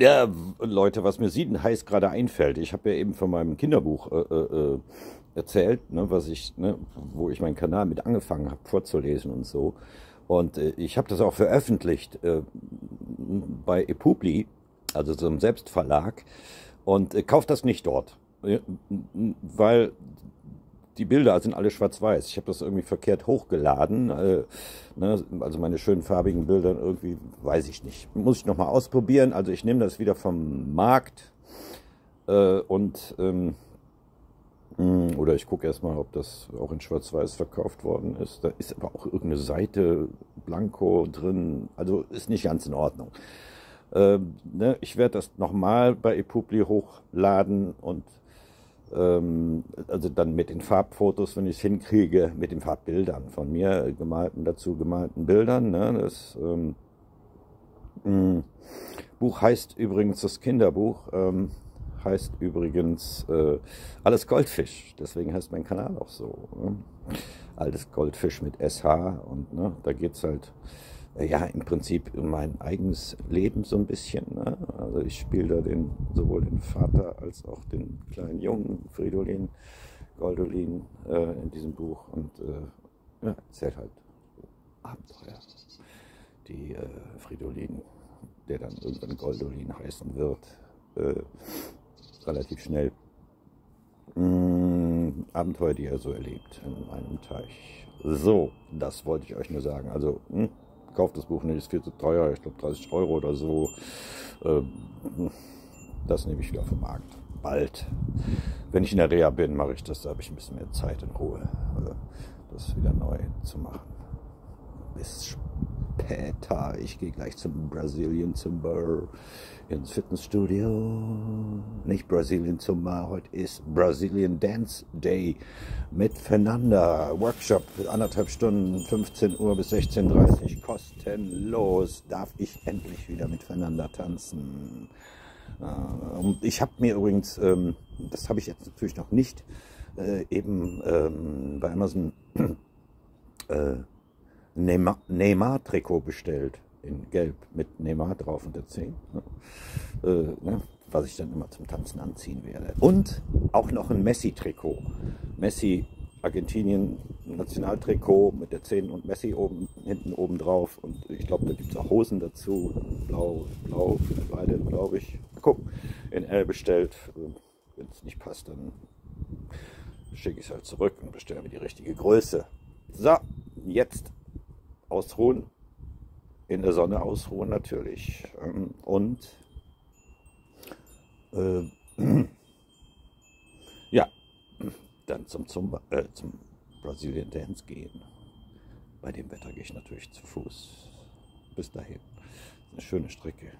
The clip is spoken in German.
Ja, Leute, was mir sieht heiß gerade einfällt, ich habe ja eben von meinem Kinderbuch äh, äh, erzählt, ne, was ich, ne, wo ich meinen Kanal mit angefangen habe vorzulesen und so. Und äh, ich habe das auch veröffentlicht äh, bei Epubli, also so einem Selbstverlag. Und äh, kauft das nicht dort, weil die Bilder sind alle schwarz-weiß. Ich habe das irgendwie verkehrt hochgeladen. Äh, ne, also meine schönen farbigen Bilder irgendwie, weiß ich nicht. Muss ich nochmal ausprobieren. Also ich nehme das wieder vom Markt äh, und ähm, hm, oder ich gucke erstmal, ob das auch in Schwarz-Weiß verkauft worden ist. Da ist aber auch irgendeine Seite Blanko drin. Also ist nicht ganz in Ordnung. Ähm, ne, ich werde das nochmal bei ePubli hochladen und also dann mit den Farbfotos, wenn ich es hinkriege, mit den Farbbildern von mir gemalten, dazu gemalten Bildern. Ne? Das ähm, mh, Buch heißt übrigens das Kinderbuch, ähm, heißt übrigens äh, Alles Goldfisch. Deswegen heißt mein Kanal auch so. Ne? Alles Goldfisch mit SH und ne, da es halt ja, im Prinzip mein eigenes Leben so ein bisschen. Ne? Also ich spiele da den, sowohl den Vater als auch den kleinen Jungen, Fridolin, Goldolin, äh, in diesem Buch und äh, ja, erzählt halt Abenteuer. Die äh, Fridolin, der dann irgendwann Goldolin heißen wird, äh, relativ schnell. Mm, Abenteuer, die er so erlebt in einem Teich. So, das wollte ich euch nur sagen. Also, mh, kauft das Buch nicht, ist viel zu teuer, ich glaube 30 Euro oder so. Ähm, das nehme ich wieder vom Markt. Bald. Wenn ich in der Reha bin, mache ich das, da habe ich ein bisschen mehr Zeit in Ruhe, äh, das wieder neu zu machen. Bis später. Ich gehe gleich zum Brazilian Zumba ins Fitnessstudio. Nicht Brazilian Zumba, heute ist Brazilian Dance Day mit Fernanda. Workshop anderthalb Stunden, 15 Uhr bis 16.30 Uhr, kostenlos. Darf ich endlich wieder mit Fernanda tanzen. Und ich habe mir übrigens, ähm, das habe ich jetzt natürlich noch nicht, äh, eben ähm, bei Amazon äh, Neymar-Trikot bestellt, in Gelb, mit Neymar drauf und der 10. Ne? Äh, ne? Was ich dann immer zum Tanzen anziehen werde. Und auch noch ein Messi-Trikot. Messi, Argentinien, Nationaltrikot mit der 10 und Messi oben, hinten oben drauf. Und ich glaube, da gibt es auch Hosen dazu. Blau, blau, beide, glaube ich. Guck, in L bestellt. Wenn es nicht passt, dann schicke ich es halt zurück und bestelle mir die richtige Größe. So, jetzt ausruhen, in der Sonne ausruhen natürlich. Ähm, und äh, ja, dann zum, zum, äh, zum Brazilian Dance gehen. Bei dem Wetter gehe ich natürlich zu Fuß. Bis dahin. Eine schöne Strecke.